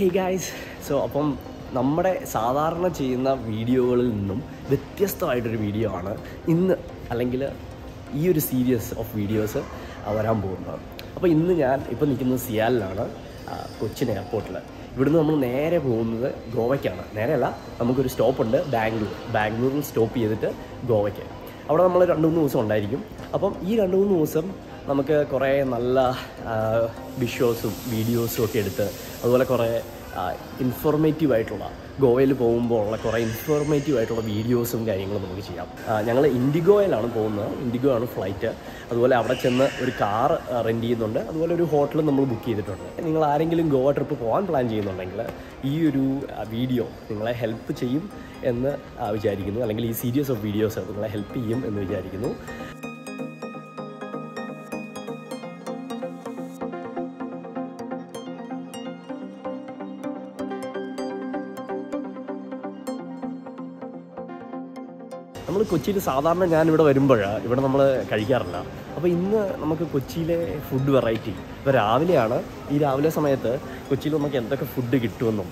Hey guys so അപ്പം നമ്മുടെ സാധാരണ ചെയ്യുന്ന വീഡിയോകളിൽ നിന്നും വ്യത്യസ്തമായിട്ടൊരു വീഡിയോ ആണ് ഇന്ന് അല്ലെങ്കിൽ ഈ ഒരു സീരീസ് ഓഫ് വീഡിയോസ് വരാൻ പോകുന്നത്. അപ്പോൾ ഇന്ന് ഞാൻ ഇപ്പോൾ നിൽക്കുന്നത് സിയാലിലാണ് കൊച്ചിൻ എയർപോർട്ടിൽ ഇവിടുന്ന് നമ്മൾ നേരെ പോകുന്നത് ഗോവയ്ക്കാണ്. നേരെയല്ല നമുക്കൊരു സ്റ്റോപ്പുണ്ട് ബാംഗ്ലൂർ. ബാംഗ്ലൂരിൽ സ്റ്റോപ്പ് ചെയ്തിട്ട് ഗോവയ്ക്ക്. അവിടെ നമ്മൾ രണ്ട് മൂന്ന് ദിവസം ഉണ്ടായിരിക്കും. അപ്പം ഈ രണ്ട് മൂന്ന് ദിവസം നമുക്ക് കുറേ നല്ല വിഷ്വൽസും വീഡിയോസും ഒക്കെ എടുത്ത് അതുപോലെ കുറേ ഇൻഫോർമേറ്റീവ് ആയിട്ടുള്ള ഗോവയിൽ പോകുമ്പോൾ ഉള്ള കുറേ ഇൻഫോർമേറ്റീവ് ആയിട്ടുള്ള വീഡിയോസും കാര്യങ്ങളും നമുക്ക് ചെയ്യാം. ഞങ്ങൾ ഇൻഡിഗോയിലാണ് പോകുന്നത്. ഇൻഡിഗോ ആണ് ഫ്ലൈറ്റ് അതുപോലെ അവിടെ ചെന്ന് ഒരു കാർ റെന്റ് ചെയ്യുന്നുണ്ട്. അതുപോലെ ഒരു ഹോട്ടൽ നമ്മൾ ബുക്ക് ചെയ്തിട്ടുണ്ട്. നിങ്ങൾ ആരെങ്കിലും ഗോവ ട്രിപ്പ് പോകാൻ പ്ലാൻ ചെയ്യുന്നുണ്ടെങ്കിൽ ഈ ഒരു വീഡിയോ നിങ്ങളെ ഹെൽപ്പ് ചെയ്യും എന്ന് വിചാരിക്കുന്നു. അല്ലെങ്കിൽ ഈ സീരീസ് ഓഫ് വീഡിയോസ് നിങ്ങളെ ഹെൽപ്പ് ചെയ്യും എന്ന് വിചാരിക്കുന്നു. കൊച്ചിയിൽ സാധാരണ ഞാൻ ഇവിടെ വരുമ്പോൾ ഇവിടെ നമ്മൾ കഴിക്കാറില്ല. അപ്പോൾ ഇന്ന് നമുക്ക് കൊച്ചിയിലെ ഫുഡ് വെറൈറ്റി ഇപ്പോൾ രാവിലെയാണ് ഈ രാവിലെ സമയത്ത് കൊച്ചിയിൽ നമുക്ക് എന്തൊക്കെ ഫുഡ് കിട്ടുമെന്നും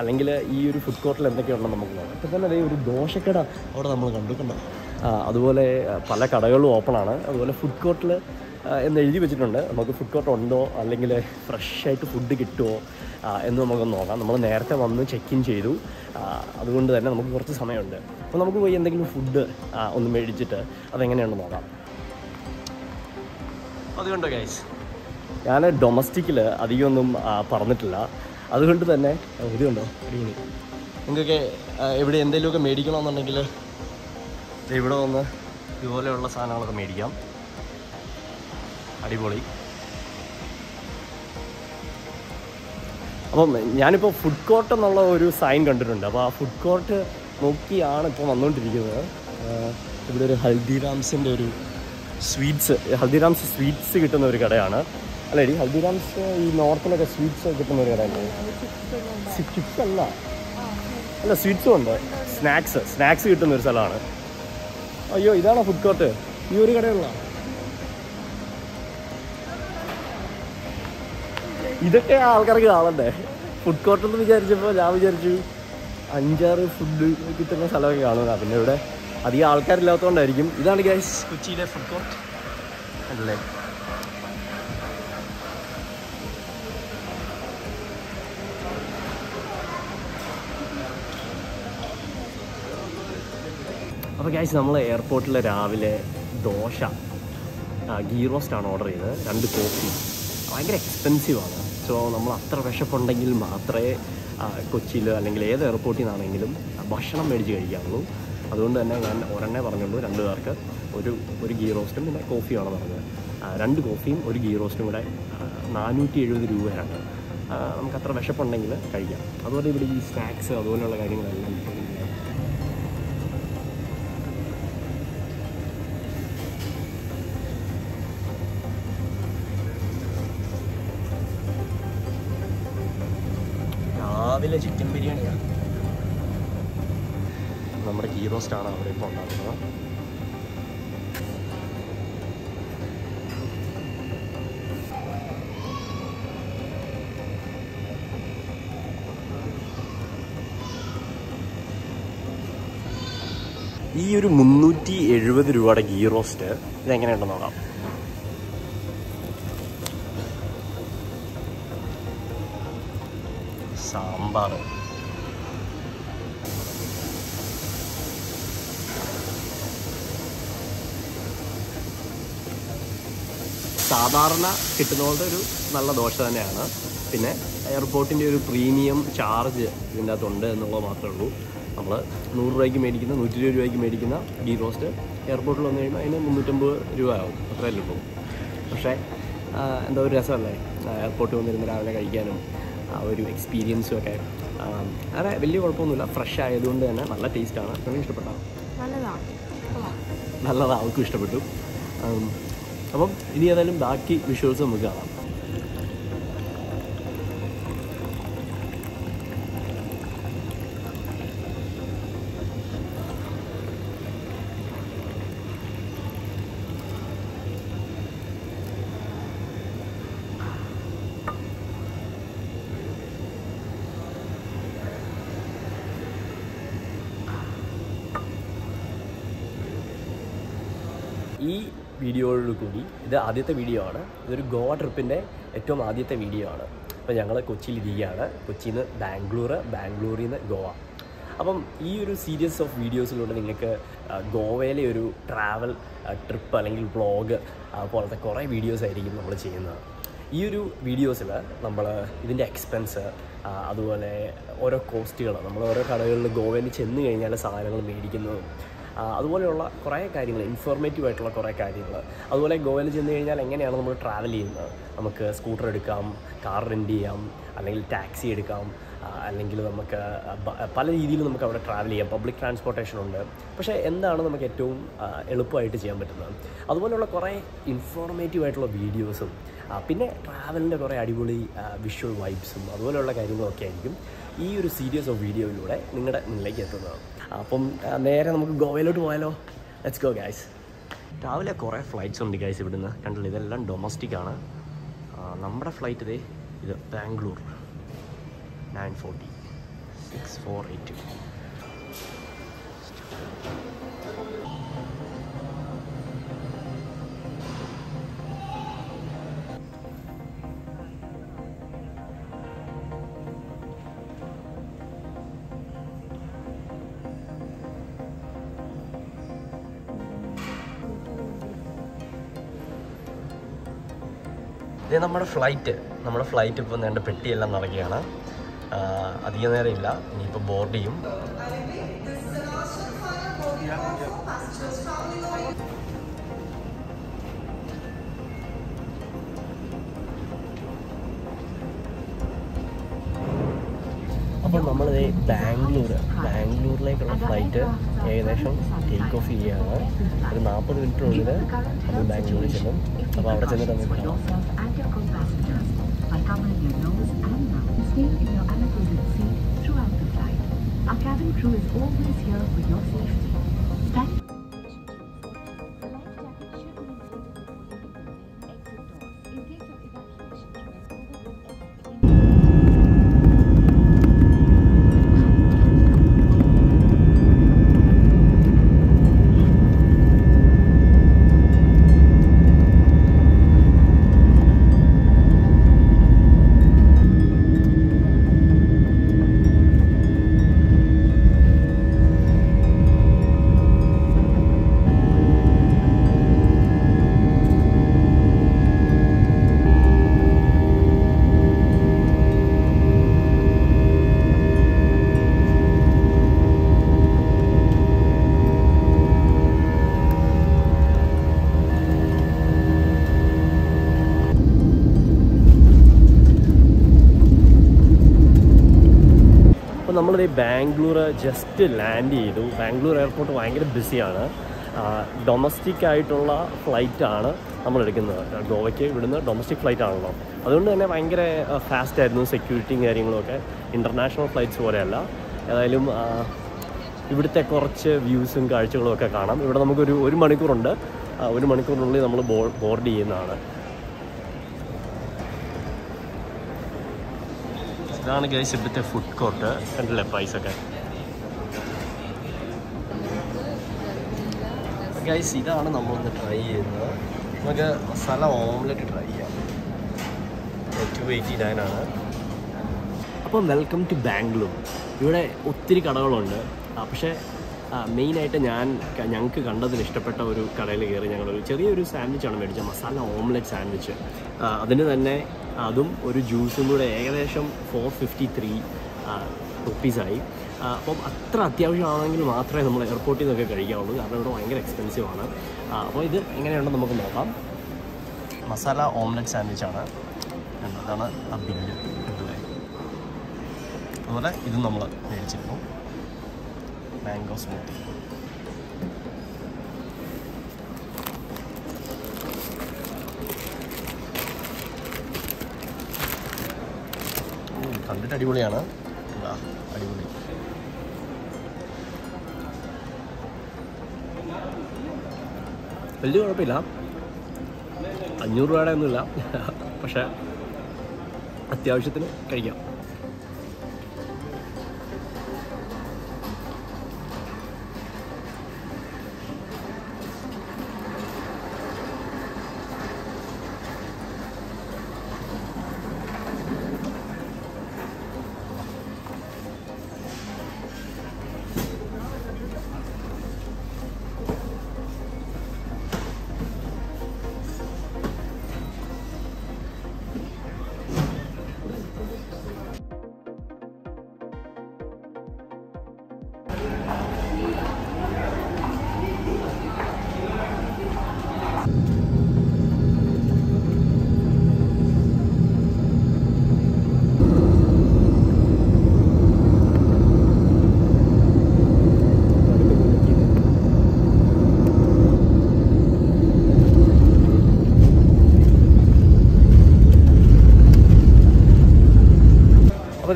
അല്ലെങ്കിൽ ഈ ഒരു ഫുഡ് കോർട്ടിൽ എന്തൊക്കെയുണ്ടെന്ന് നമുക്ക് നോക്കാം. ഇപ്പം തന്നെ അതേ ഒരു ദോശക്കട അവിടെ നമ്മൾ കണ്ടു അതുപോലെ പല കടകളും ഓപ്പണാണ് അതുപോലെ ഫുഡ് കോർട്ടിൽ എന്ന് എഴുതി വെച്ചിട്ടുണ്ട്. നമുക്ക് ഫുഡ് കോർട്ട് ഉണ്ടോ? അല്ലെങ്കിൽ ഫ്രഷ് ആയിട്ട് ഫുഡ് കിട്ടുമോ എന്ന് നമുക്കൊന്ന് നോക്കാം. നമ്മൾ നേരത്തെ വന്ന് ചെക്ക് ഇൻ ചെയ്തു. അതുകൊണ്ട് തന്നെ നമുക്ക് കുറച്ച് സമയമുണ്ട്. അപ്പോൾ നമുക്ക് പോയി എന്തെങ്കിലും ഫുഡ് ഒന്ന് മേടിച്ചിട്ട് അതെങ്ങനെയാണെന്ന് നോക്കാം. അതുകൊണ്ടോ ഗൈസ് ഞാൻ ഡൊമസ്റ്റിക്കിൽ അധികമൊന്നും പറഞ്ഞിട്ടില്ല. അതുകൊണ്ട് തന്നെ ഇതുണ്ടോ അടിയണി നിങ്ങൾക്കൊക്കെ ഇവിടെ എന്തെങ്കിലുമൊക്കെ മേടിക്കണമെന്നുണ്ടെങ്കിൽ ഇവിടെ വന്ന് ഇതുപോലെയുള്ള സാധനങ്ങളൊക്കെ മേടിക്കാം. അടിപൊളി. അപ്പം ഞാനിപ്പോൾ ഫുഡ് കോർട്ട് എന്നുള്ള ഒരു സൈൻ കണ്ടിട്ടുണ്ട്. അപ്പോൾ ആ ഫുഡ് കോർട്ട് നോക്കിയാണ് ഇപ്പോൾ വന്നുകൊണ്ടിരിക്കുന്നത് ഇവിടെ ഒരു ഹൽദിറാംസിന്റെ ഒരു സ്വീറ്റ്സ് ഹൽദിറാംസ് സ്വീറ്റ്സ് കിട്ടുന്ന ഒരു കടയാണ്. അല്ലേടി ഹൽദിറാംസ് ഈ നോർത്തിലൊക്കെ സ്വീറ്റ്സ് കിട്ടുന്ന ഒരു കടയല്ലേ? ചിപ്സ് അല്ല. അല്ല സ്വീറ്റ്സും ഉണ്ട്. സ്നാക്സ് സ്നാക്സ് കിട്ടുന്ന ഒരു സ്ഥലമാണ്. അയ്യോ ഇതാണോ ഫുഡ് കോർട്ട് ഈ ഒരു കടയുള്ള ഇതൊക്കെ ആൾക്കാർക്ക് കാണണ്ടേ? ഫുഡ് കോർട്ട് എന്ന് വിചാരിച്ചപ്പോൾ ഞാൻ വിചാരിച്ചു അഞ്ചാറ് ഫുഡ് കിട്ടുന്ന സ്ഥലമൊക്കെ കാണുക പിന്നെ ഇവിടെ അധികം ആൾക്കാരില്ലാത്തതുകൊണ്ടായിരിക്കും ഇതാണ് ഗൈസ് കൊച്ചിയിലെ ഫുഡ് കോർട്ട് അല്ലേ? അപ്പോൾ ഗ്യാസ് നമ്മൾ എയർപോർട്ടിൽ രാവിലെ ദോശ ഗീ റോസ്റ്റ് ആണ് ഓർഡർ ചെയ്തത്. രണ്ട് കോഫി ഭയങ്കര എക്സ്പെൻസീവ് ആണ്. സോ നമ്മൾ അത്ര വിശപ്പുണ്ടെങ്കിൽ മാത്രമേ കൊച്ചിയിൽ അല്ലെങ്കിൽ ഏത് എയർപോർട്ടിൽ നിന്നാണെങ്കിലും ഭക്ഷണം മേടിച്ച് കഴിക്കാറുള്ളൂ അതുകൊണ്ട് തന്നെ ഞാൻ ഒരെണ്ണേ പറഞ്ഞുള്ളൂ. രണ്ട് പേർക്ക് ഒരു ഒരു ഗീ റോസ്റ്റും പിന്നെ കോഫിയാണ് പറഞ്ഞത്. രണ്ട് കോഫിയും ഒരു ഗീ റോസ്റ്റും കൂടെ നാനൂറ്റി എഴുപത് രൂപയാണ്. നമുക്ക് അത്ര വിശപ്പുണ്ടെങ്കിൽ കഴിക്കാം. അതുപോലെ ഇവിടെ ഈ സ്നാക്സ് അതുപോലെയുള്ള കാര്യങ്ങളെല്ലാം രാവിലെ ചിക്കൻ ബിരിയാണിയാണ് നമ്മുടെ ഗീ റോസ്റ്റാണ് അവിടെ ഇപ്പോൾ ഉണ്ടാക്കുന്നത്. ഈ ഒരു മുന്നൂറ്റി എഴുപത് രൂപയുടെ ഗീ റോസ്റ്റ് ഇതെങ്ങനെയുണ്ടെന്ന് നോക്കാം. സാമ്പാർ സാധാരണ കിട്ടുന്ന പോലത്തെ ഒരു നല്ല ദോശ തന്നെയാണ്. പിന്നെ എയർപോർട്ടിന്റെ ഒരു പ്രീമിയം ചാർജ് ഇതിന്റെ അകത്തുണ്ട് എന്നുള്ളത് മാത്രമേ ഉള്ളൂ. നമ്മൾ നൂറ് രൂപയ്ക്ക് മേടിക്കുന്ന നൂറ്റി ഇരുപത് രൂപയ്ക്ക് മേടിക്കുന്ന ഗീ റോസ്റ്റ് എയർപോർട്ടിൽ വന്നു കഴിയുമ്പോൾ അതിന് മുന്നൂറ്റമ്പത് രൂപ ആവും. അത്രയല്ലേ ഉള്ളൂ. പക്ഷേ എന്താ ഒരു രസമല്ലേ? എയർപോർട്ടിൽ വന്നിരുന്ന് രാവിലെ കഴിക്കാനും ആ ഒരു എക്സ്പീരിയൻസും ഒക്കെ. അതെ വലിയ കുഴപ്പമൊന്നുമില്ല. ഫ്രഷ് ആയതുകൊണ്ട് തന്നെ നല്ല ടേസ്റ്റാണ് എനിക്ക് ഇഷ്ടപ്പെട്ടാണ് നല്ലതാണ്. നല്ലത്. ഇഷ്ടപ്പെട്ടു. അപ്പം ഇനി ഏതായാലും ബാക്കി വിഷ്വൽസ് നമുക്ക് കാണാം. ഈ വീഡിയോയോട് കൂടി ഇത് ആദ്യത്തെ വീഡിയോ ആണ്. ഇതൊരു ഗോവ ട്രിപ്പിന്റെ ഏറ്റവും ആദ്യത്തെ വീഡിയോ ആണ്. അപ്പോൾ ഞങ്ങൾ കൊച്ചിയിലിരിക്കുകയാണ് കൊച്ചിയിൽ നിന്ന് ബാംഗ്ലൂർ ബാംഗ്ലൂരിൽ നിന്ന് ഗോവ. അപ്പം ഈ ഒരു സീരീസ് ഓഫ് വീഡിയോസിലൂടെ നിങ്ങൾക്ക് ഗോവയിലെ ഒരു ട്രാവൽ ട്രിപ്പ് അല്ലെങ്കിൽ വ്ളോഗ് പോലത്തെ കുറേ വീഡിയോസ് ആയിരിക്കും നമ്മൾ ചെയ്യുന്നത്. ഈ ഒരു വീഡിയോസിൽ നമ്മൾ ഇതിന്റെ എക്സ്പെൻസ് അതുപോലെ ഓരോ കോസ്റ്റുകൾ നമ്മൾ ഓരോ കടകളിൽ ഗോവയിൽ ചെന്ന് കഴിഞ്ഞാൽ സാധനങ്ങൾ മേടിക്കുന്നതും അതുപോലെയുള്ള കുറേ കാര്യങ്ങൾ ഇൻഫോർമേറ്റീവ് ആയിട്ടുള്ള കുറേ കാര്യങ്ങൾ. അതുപോലെ ഗോവയിൽ ചെന്ന് കഴിഞ്ഞാൽ എങ്ങനെയാണ് നമ്മൾ ട്രാവൽ ചെയ്യുന്നത്? നമുക്ക് സ്കൂട്ടർ എടുക്കാം കാർ റെന്റ് ചെയ്യാം അല്ലെങ്കിൽ ടാക്സി എടുക്കാം അല്ലെങ്കിൽ നമുക്ക് പല രീതിയിൽ നമുക്ക് അവിടെ ട്രാവൽ ചെയ്യാം. പബ്ലിക് ട്രാൻസ്പോർട്ടേഷൻ ഉണ്ട്. പക്ഷേ എന്താണ് നമുക്ക് ഏറ്റവും എളുപ്പമായിട്ട് ചെയ്യാൻ പറ്റുന്നത്? അതുപോലെയുള്ള കുറേ ഇൻഫോർമേറ്റീവ് ആയിട്ടുള്ള വീഡിയോസും പിന്നെ ട്രാവലിന്റെ കുറേ അടിപൊളി വിഷ്വൽ വൈബ്സും അതുപോലെയുള്ള കാര്യങ്ങളൊക്കെ ആയിരിക്കും ഈ ഒരു സീരീസ് ഓഫ് വീഡിയോയിലൂടെ നിങ്ങളുടെ മുന്നിലേക്ക് എത്തുന്നത്. അപ്പം നേരെ നമുക്ക് ഗോവയിലോട്ട് പോയാലോ? ലെറ്റ്സ് ഗോ ഗൈസ് രാവിലെ കുറേ ഫ്ലൈറ്റ്സ് ഉണ്ട് ഗൈസ് ഇവിടുന്ന്. കണ്ടില്ല? ഇതെല്ലാം ഡൊമസ്റ്റിക് ആണ്. നമ്മുടെ ഫ്ലൈറ്റ് ഇതേ Bangalore. Nine forty six four eight ഇത് നമ്മുടെ ഫ്ലൈറ്റ് നമ്മുടെ ഫ്ലൈറ്റ് ഇപ്പോൾ നേണ്ട പെട്ടിയെല്ലാം നടക്കുകയാണ്. അധികം നേരം ഇല്ല ഇനിയിപ്പോൾ ബോർഡ് ചെയ്യും നമ്മൾ ബാംഗ്ലൂർ ബാംഗ്ലൂരിലേക്കുള്ള ഫ്ലൈറ്റ് ഏകദേശം ടേക്ക് ഓഫ് ചെയ്യുകയാണ് ഒരു നാൽപ്പത് മിനിറ്റിനുള്ളിൽ നമ്മൾ ബാംഗ്ലൂരിൽ ചെല്ലും അപ്പോൾ അവിടെ ചെന്നിട്ട് നമുക്ക്. Our cabin crew is always here for your safety. നമ്മളിത് ബാംഗ്ലൂർ ജസ്റ്റ് ലാൻഡ് ചെയ്തു. ബാംഗ്ലൂർ എയർപോർട്ട് ഭയങ്കര ബിസിയാണ് ഡൊമസ്റ്റിക് ആയിട്ടുള്ള ഫ്ലൈറ്റാണ് നമ്മൾ എടുക്കുന്നത് ഗോവയ്ക്ക് ഇവിടുന്ന് ഡൊമസ്റ്റിക് ഫ്ലൈറ്റ് ആണല്ലോ. അതുകൊണ്ട് തന്നെ ഭയങ്കര ഫാസ്റ്റ് ആയിരുന്നു സെക്യൂരിറ്റിയും കാര്യങ്ങളൊക്കെ. ഇന്റർനാഷണൽ ഫ്ലൈറ്റ്സ് പോലെയല്ല. ഏതായാലും ഇവിടുത്തെ കുറച്ച് വ്യൂസും കാഴ്ചകളും ഒക്കെ കാണാം. ഇവിടെ നമുക്കൊരു ഒരു മണിക്കൂറുണ്ട്. ഒരു മണിക്കൂറിനുള്ളിൽ നമ്മൾ ബോർഡ് ചെയ്യുന്നതാണ്. ഇതാണ് ഗൈസ് ഇവിടുത്തെ ഫുഡ് കോർട്ട് കണ്ടില്ലേ പൈസ ഒക്കെ ഗൈസ് ഇതാണ് നമ്മളൊന്ന് ട്രൈ ചെയ്യുന്നത്. നമുക്ക് മസാല ഓംലെറ്റ് ട്രൈ ചെയ്യാം. ടു എയ്റ്റി നയൻ ആണ് അപ്പോൾ വെൽക്കം ടു ബാംഗ്ലൂർ ഇവിടെ ഒത്തിരി കടകളുണ്ട്. പക്ഷേ മെയിനായിട്ട് ഞാൻ ഞങ്ങൾക്ക് കണ്ടതിൽ ഇഷ്ടപ്പെട്ട ഒരു കടയിൽ കയറി ഞങ്ങളൊരു ചെറിയൊരു സാൻഡ്വിച്ചാണ് മേടിച്ചത്. മസാല ഓംലെറ്റ് സാൻഡ്വിച്ച് അതിന് തന്നെ അതും ഒരു ജ്യൂസും കൂടെ ഏകദേശം ഫോർ ഫിഫ്റ്റി ത്രീ റുപ്പീസായി അപ്പം അത്ര അത്യാവശ്യമാണെങ്കിൽ മാത്രമേ നമ്മൾ എയർപോർട്ടിൽ നിന്നൊക്കെ കഴിക്കാവുള്ളൂ. കാരണം ഇവിടെ ഭയങ്കര എക്സ്പെൻസീവ് ആണ്. അപ്പോൾ ഇത് എങ്ങനെയുണ്ടെന്ന് നമുക്ക് നോക്കാം. മസാല ഓംലെറ്റ് സാൻഡ്വിച്ചാണ് അതാണ് ആ ബില്ല് അതുപോലെ ഇതും നമ്മൾ മേടിച്ചിരുന്നു. മാംഗോ സ്മൂത്തി കണ്ടിട്ട് അടിപൊളിയാണ്. അടിപൊളി. വലിയ കുഴപ്പമില്ല. അഞ്ഞൂറ് രൂപയുടെ ഒന്നുമില്ല. പക്ഷേ അത്യാവശ്യത്തിന് കഴിക്കാം.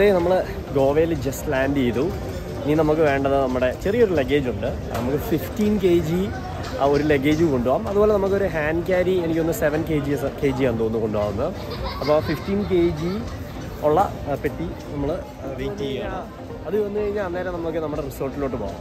ദേ നമ്മൾ ഗോവയിൽ ജസ്റ്റ് ലാൻഡ് ചെയ്തു. ഇനി നമുക്ക് വേണ്ടത് നമ്മുടെ ചെറിയൊരു ലഗേജ് ഉണ്ട്. നമുക്ക് ഫിഫ്റ്റീൻ കെ ജി ആ ഒരു ലഗേജ് കൊണ്ടുപോകാം. അതുപോലെ നമുക്കൊരു ഹാൻഡ് ക്യാരി എനിക്കൊന്ന് seven K G K G ആണെന്ന് തോന്നുന്നു കൊണ്ടുപോകുന്നത് അപ്പോൾ ഫിഫ്റ്റീൻ കെ ജി ഉള്ള പെട്ടി നമ്മൾ വെയിറ്റ് ചെയ്യുക അത് വന്നു കഴിഞ്ഞാൽ അന്നേരം നമുക്ക് നമ്മുടെ റിസോർട്ടിലോട്ട് പോകാം.